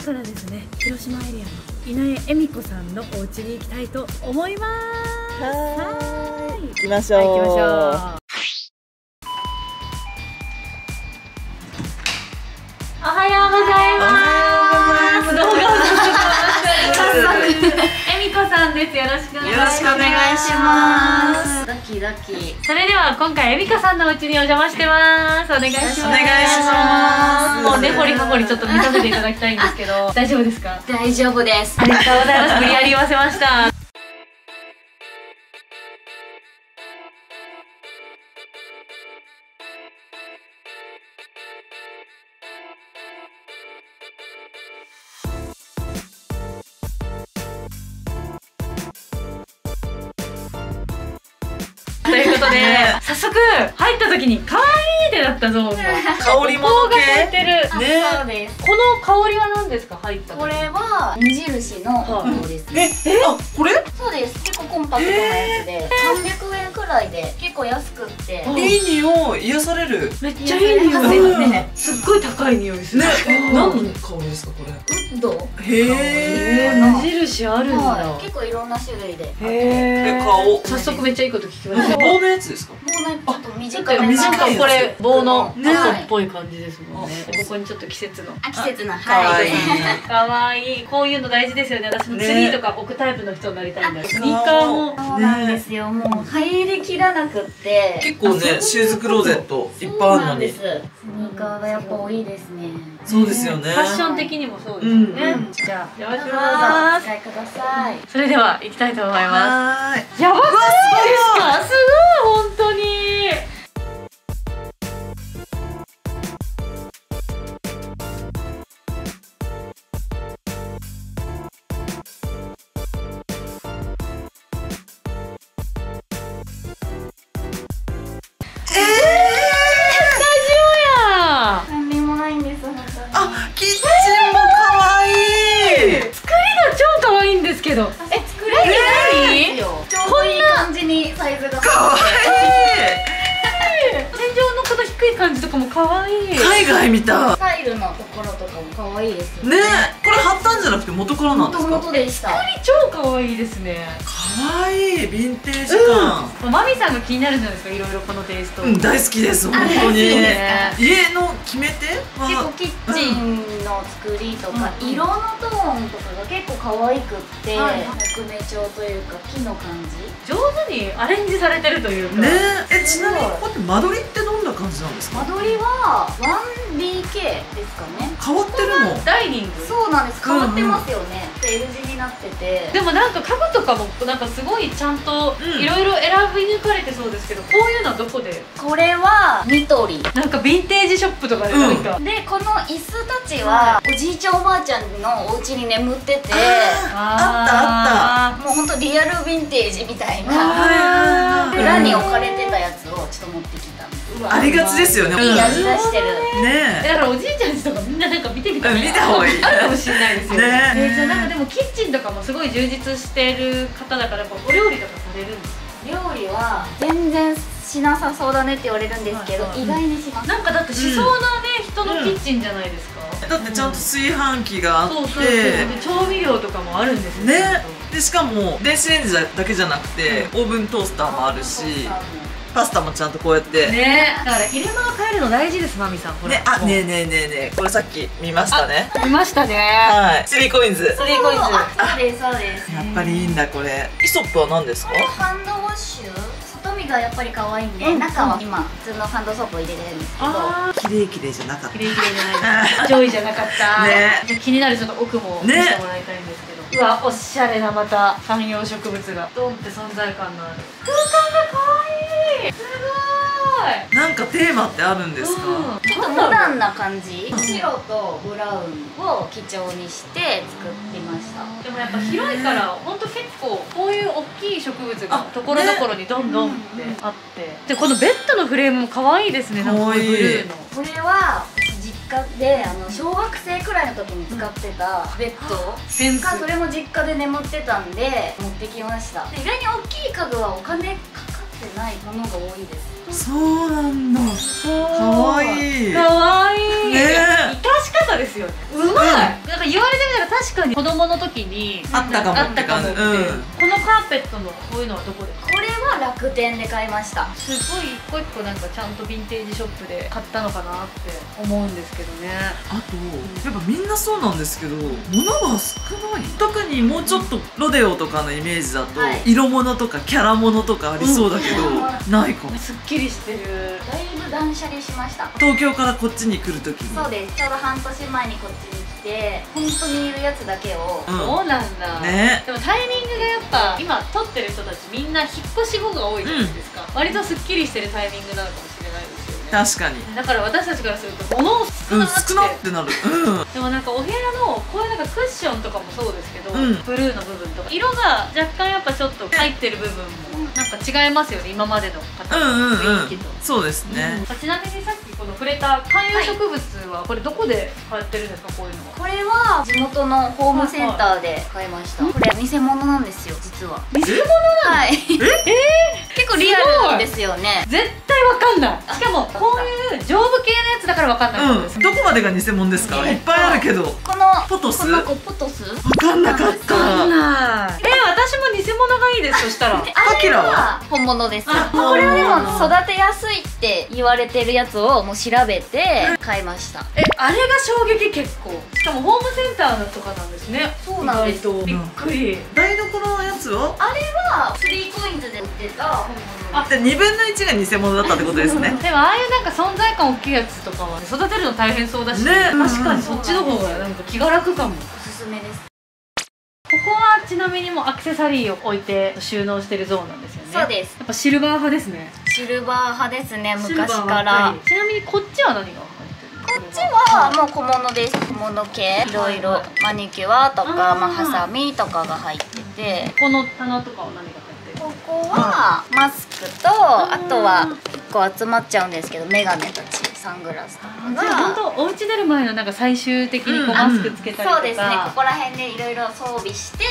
からですね広島エリアの井上恵美子さんのお家に行きたいと思います。はーい。行きましょう、はい行きましょうさんです。よろしくお願いします。よろしくお願いします。ラッキーラッキー。それでは今回恵美子さんのお家にお邪魔してます。お願いします。お願いします。もうねほりはほりちょっと見させていただきたいんですけど大丈夫ですか？大丈夫です。ありがとうございます。無理やり言わせましたことで、早速入った時に可愛いってなったゾーンが。香りも系。てる。ね。そうです。この香りは何ですか入った時？これは無印の方です。ね、え？あこれ？そうです。結構コンパクトなやつで。300円くらいで結構安くって。うんいい匂い癒される。めっちゃいい匂い。うんね。すっごい高い匂いする。ね。うん。何の香りですかこれ？ウッド。へええー無印あるんだ。はい。結構いろんな種類で。もへー。で顔。早速めっちゃいいこと聞きました棒のやつですか？うねちょっとちょっ短とめな短いこれ棒のね。赤っぽい感じですもんね。ここにちょっと季節の。あ季節の。かわいい。かわいい。こういうの大事ですよね。私もツリーとか置くタイプの人になりたいんだよ。スあニーカーも。そうなんですよ、もう入りきらなくって。結構ねシューズクローゼットいっぱいあるのに。そうなんです。スニーカーがやっぱ多いですねそうですよね。ファッション的にもそうですよね。うん。じゃあお願いしどうぞおます使いください。それでは行きたいと思います。やばくないですか？すごい本当に感じとかも可愛い。海外みた。タイルのところとかも可愛いですよいね。これ貼ったんじゃなくて元からなんですか？もとでした。超可愛いですね可愛いヴィンテージ感。マミさんが気になるじゃないですか？いろいろこのテイスト、うん大好きです本当に。ね家の決め手結構はキッチンの作りとか、うん。色のトーンとかが結構可愛くって、はい。木目調というか木の感じ。上手にアレンジされてるというか。ね。えちなみにこうやって間取りってどんな感じなんですか？間取りは 1DK ですかね。変わってるの？ダイニング。そうなんです。変わってますよね、L 字になってて。でもなんか家具とかもなんかすごいちゃんとうん。いろいろ選び抜かれてそうですけどこういうのはどこで？これはニトリ。なんかヴィンテージショップとかでなんか、でこの椅子たちはおじいちゃんおばあちゃんのお家に眠っててああもうほんとリアルヴィンテージみたいあなー裏に置かれてたやつをちょっと持ってきたんですうわありがちですよね。いい味出してるねだからおじいちゃんちとかみんななんか見てみたいうん見た方がいい。あるかもしれないですよね。え。ーじゃあなんかでもキッチンとかもすごい充実してる方だからお料理とかされるんですか？料理は全然しなさそうだねって言われるんですけど、意外にします。なんかだってしそうなね、人のキッチンじゃないですか、だってちゃんと炊飯器があって。そうそうそう。で調味料とかもあるんですよ。ね。でしかも電子レンジだけじゃなくてオーブントースターもあるしパスタもちゃんとこうやって。ねねだから入れ物変えるの大事ですマミさんほら。もうあねえねえねえねえこれさっき見ましたね。見ましたね。はい。スリーコインズ。やスリーコインズ。あそうですそうです。っぱりいいんだこれ。イソップは何ですか？これハンドウォッシュ。外見がやっぱり可愛いんで、うん中は今普通のハンドソープを入れてるんですけど。あ綺麗綺麗じゃなかっー綺麗綺麗じゃない。です上位じゃなかった。ね。じゃあ気になるちょっと奥も見せてもらいたいんですけど、うわおしゃれなまた観葉植物が。ドンって存在感のある。空間が可愛い。すごい。たなんかテーマってあるんですか？うん。ちょっとモダンな感じ？白とブラウンを基調にして作りました。でもやっぱ広いから本当結構こういう大きい植物があところどころにどんどんってあって。でこのベッドのフレームも可愛いですね。なんかこういうブルーの。これは実家であの小学生くらいの時に使ってたベッド？がそれも実家で眠ってたんで持ってきました。で意外に大きい家具はお金かかってないものが多いです。そうなんだ。かわいい。かわいい。ね。生かし方ですよね。うまい、なんか言われ確かに子供の時にあったかもあったかもって、うん。このカーペットのこういうのはどこで買これは楽天で買いました。すごい一個一個なんかちゃんとヴィンテージショップで買ったのかなって思うんですけどね。あとやっぱみんなそうなんですけど物が少ない。特にもうちょっとロデオとかのイメージだと、はい。色物とかキャラ物とかありそうだけど、うん。ないかも。すっきりしてる。だいぶ断捨離しました。東京からこっちに来る時に。そうです。ちょうど半年前にこっちに来て本当にいるやつだけをうん。そうなんだ、ね。でもタイミングがやっぱ今撮ってる人たちみんな引っ越し後が多いじゃないですか、割とすっきりしてるタイミングなのかもしれないですよね。確かに。だから私たちからすると物を少うんなって、少なってなる。うん。でもなんかお部屋のこういうなんかクッションとかもそうですけど、うん。ブルーの部分とか。色が若干やっぱちょっと入ってる部分もなんか違いますよね。今までの方うんうんのうん。雰囲気と。そうですね、ちなみにさっきこの触れた観葉植物はこれどこで買ってるんですか？こういうのは。これは地元のホームセンターで買いました。これ偽物なんですよ実は。偽物はい。結 構リアルですよね。絶対わかんない。しかもこういう丈夫系のやつだからわかんない。うんどこまでが偽物ですか？いっぱいあるけど。わこのポトスこの子ポトスかんなかっわかんたない。え私も偽物がいいですそしたら。あパキれラはは本物です。あこれはでも育てやすいって言われてるやつをもう調べて買いました。えあれが衝撃結構。しかもホームセンターのとかなんですね。そうなんです。びっくり。台所のやつは？あれは 3coins で売ってたあで2分の1が偽物だったってことですね。でもああいうなんか存在感大きいやつとかは育てるの大変そうだし、ね。確かにそっちの方がなんか気が楽かも。こおすすめですこはちなみにもうアクセサリーを置いて収納してるゾーンなんですよね。そうです。やっぱシルバー派ですね。シルバー派ですねシルバーばっ昔から。りちなみにこっちは何が入ってるこっちはもう小物です。小物系。いろいろマニキュアとかまあハサミとかが入ってて。この棚とかは何ここはマスクとあとは結構集まっちゃうんですけどメガネたちサングラスとかじゃあ本が当お家出る前のなんか最終的にこううん。マスクつけたりとか、そうですねここら辺でいろいろ装備してよ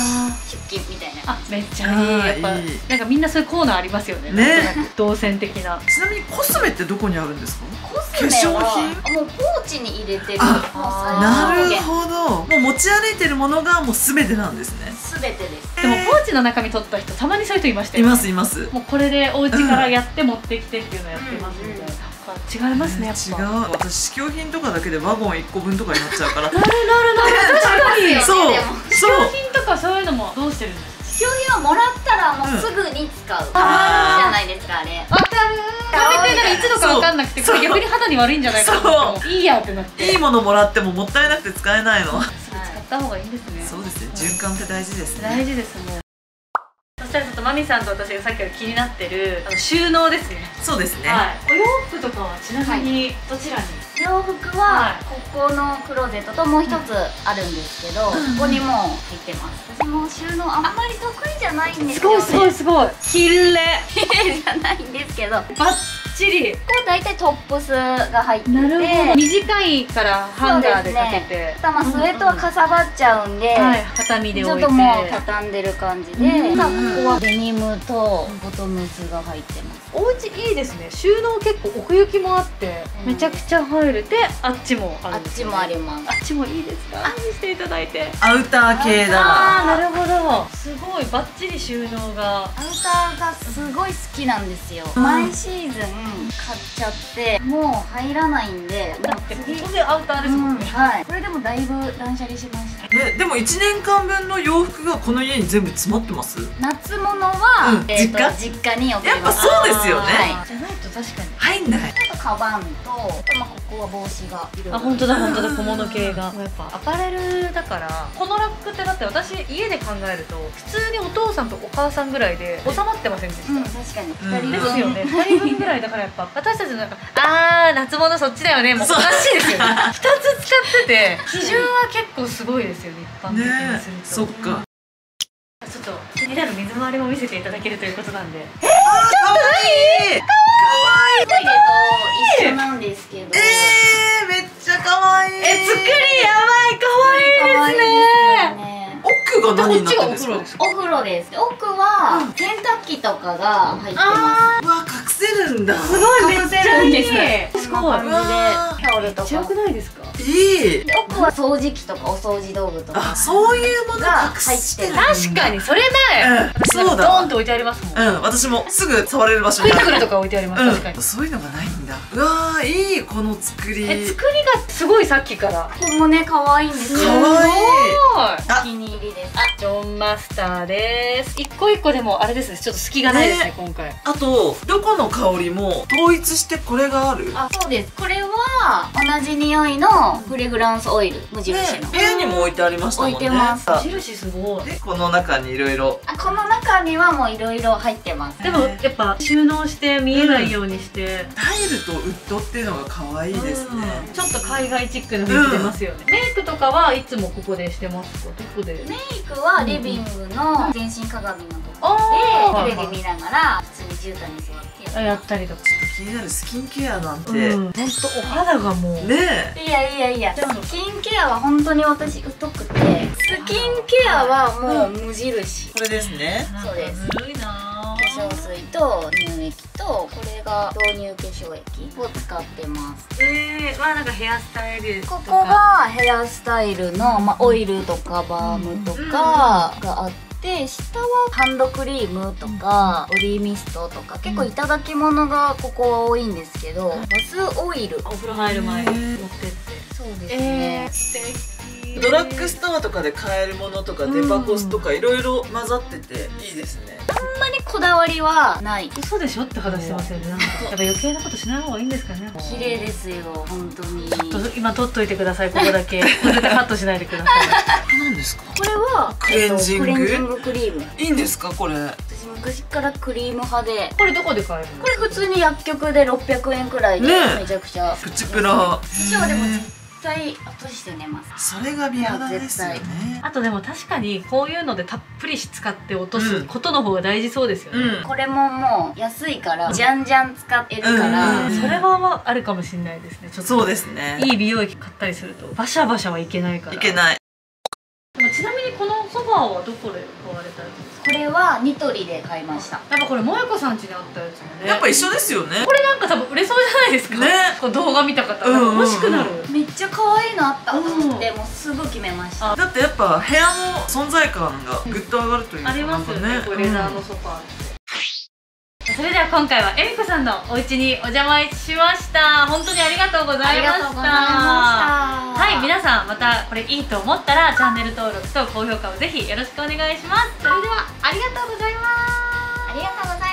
し出勤みたいな。あめっちゃいい。やっぱいい。なんかみんなそういうコーナーありますよね。ね。動線的な。ちなみにコスメってどこにあるんですか？コスメは化粧もうポーチに入れてるあなるほほど。もう持ち歩いてるものがもう全てなんですねすべてです。でもポーチの中身取った人たまにそういう人いましたよいますいます。もうこれでお家からやって持ってきてっていうのやってますみたいな、うん違いますねやっぱ。違う。私試供品とかだけでワゴン1個分とかになっちゃうから。なるなるなる確かにそう試供品とかそういうのもどうしてるんですか試供品はもらったらもうすぐに使う、あーじゃないですかあれわかる食べてからいつのかわかんなくてこれ逆に肌に悪いんじゃないかと思ってもいいやってなっていいものもらってももったいなくて使えないのった方がいいんですね。そうですね。循環って大事ですね。大事ですもうそしたらちょっとマミさんと私がさっきから気になってるあの収納ですね。そうですね、はい。お洋服とかはちなみにどちらに、洋服ははい。ここのクローゼットともう一つあるんですけど、うん。ここにもう入ってます。私も収納あんまり得意じゃないんですすごいよねすごいすごい。きれい じゃないんですけど。こバッチリこ大体トップスが入ってて。短いからハンガーでかけて。ただまあスウェットはかさばっちゃうんで、はい畳でちょ置いて。っともう畳んでる感じで、うん。ここはデニムとボトムスが入ってますお家いいですね。収納結構奥行きもあって。うん。めちゃくちゃ入るであっちもああっるんですよね。ちもあります。あっちもいいですか？見せていただいて。アウター系だあーなるほど。すごいバッチリ収納が。アウターがすごい好きなんですよ、うん。毎シーズン買っちゃってもう入らないんで。だってここでアウターですもんね、はい。これでもだいぶ断捨離しました。ね、でも1年間分の洋服がこの家に全部詰まってます？夏物は、うん。えーと実実家に送やっぱりますそうですよね。はじゃないと確かに。入んない。あとカバンとあとまあここは帽子が。いろいろあ本当だ本当だ。小物系が。やっぱアパレルだからこのラックってだって私家で考えると普通にお父さんとお母さんぐらいで収まってませんでした、うん確かに。うん。二人分。ですよね。2人分ぐらいだからやっぱ私たちのなんかあー夏物そっちだよねもうおかしいですよね。2つ使ってて基準は結構すごいですよね一般的にねすると、そっか。ちょっと気になる水回りも見せていただけるということなんで。かわいい。トイレと一緒なんですけどえー、めっちゃかわいい。え作りやばい。かわいいですね。ね奥が何になってるんですか？こっちがお風呂です。お風呂です奥は洗濯機とかが入ってまあうわ隠せるんだ。ーすごいめっちゃいい。す。すごい。こんな感じで。タオルとか。めっちゃ良くないですか？いい。奥は掃除機とかお掃除道具とかあそういうものが隠してる。確かにそれない、うんそうだドーンと置いてありますもん、うん私もすぐ触れる場所クイにあるックルとか置いてあります、確かに。うん、そういうのがないんだ。うわーいいこの作り。え作りがすごいさっきから。ここもね可愛いんですよ。かわい。い。お気に入りです。ジョンマスターです。一個一個でもあれですね。ちょっと隙がないですねね。今回。あとどこの香りも統一してこれがある。あそうです。これは同じ匂いのフレグランスオイル無ね印の、部屋にも置いてありましたもんね。置いてます。さ印すごい。でこの中にいろいろ。あこの中にはもういろいろ入ってます。でもやっぱ収納して見えないようにして、タイルとウッドっていうのが可愛いですね。うん。ちょっと海外チックな雰囲気出ますよね、メイクとかはいつもここでしてますか？どこで。メイクはリビングの全身鏡のとこあーろでテレビ見ながら普通に絨毯に座ってやったりとか。気になるスキンケアなんて、うん。ほんとお肌がもう。ねいやいやいや。スキンケアは本当に私疎くてスキンケアはもう無印。これですね。そうです。ずるいな化粧水と乳液とこれが導入化粧液を使ってます。えー、まあなんかヘアスタイルとか。ここがヘアスタイルの、まあ、オイルとかバームとかがあって下はハンドクリームとかボディミストとか結構いただき物がここは多いんですけどバスオイル。お風呂入る前に持ってって。そうですえねー、素敵。ドラッグストアとかで買えるものとかデパコスとかいろいろ混ざってていいですね。あんこだわりはない。嘘でしょって話してますよねなんか。やっぱ余計なことしない方がいいんですかね綺麗ですよ本当に。ちょっと今取っといてくださいここだけ。絶対カットしないでください。何ですか？これはクレンジング？えっとクレンジングクリーム。いいんですかこれ？私昔からクリーム派で。これどこで買えるの？これ普通に薬局で600円くらいでねえ。めちゃくちゃ。プチプラ。私はでも絶対落として寝ます。それが美肌ですよね。あとでも確かにこういうのでたっぷり使って落とすことの方が大事そうですよね、うん。これももう安いからじゃんじゃん使ってるから、うんそれはまああるかもしれないですね。ちょっとそうですね。いい美容液買ったりするとバシャバシャはいけないから。いけない。でもちなみにこのソファーはどこで買われたやつですか？これはニトリで買いました。やっぱこれ萌子さん家にあったやつもね。やっぱ一緒ですよね。これなんか多分売れそうじゃないですか。ね。こう動画見た方、うんうんうん。欲しくなる。めっちゃ可愛いのあった。と思って、もうすぐ決めました。だってやっぱ部屋の存在感がぐっと上がるというかありますよね。なんかこれレザーのソファーそれでは今回はえみこさんのお家にお邪魔しました。本当にありがとうございました。はい皆さんまたこれいいと思ったらチャンネル登録と高評価をぜひよろしくお願いします。それではありがとうございます。ありがとうございました